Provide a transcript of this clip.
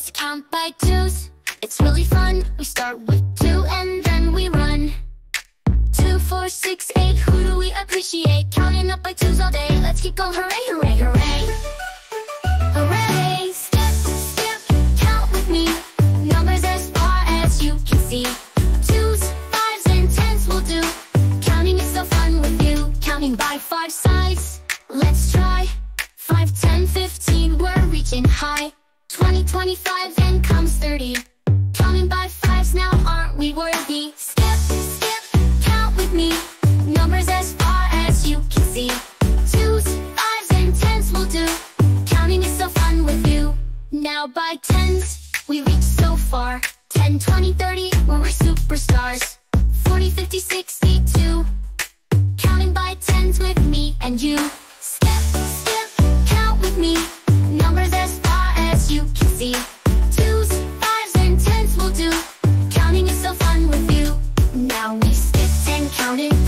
Let's count by twos. It's really fun. We start with two and then we run. Two, four, six, eight. Who do we appreciate? Counting up by twos all day. Let's keep going. Hooray, hooray, hooray. Hooray! Step, step, count with me. Numbers as far as you can see. Twos, fives, and tens will do. Counting is so fun with you. Counting by five sides. 25, then comes 30. Counting by fives now, aren't we worthy? Skip, skip, count with me. Numbers as far as you can see. Twos, fives, and tens will do. Counting is so fun with you. Now by tens, we reach so far. 10, 20, 30, where we're superstars. 40, 50, 60, 2. Counting by tens with me and you. drowning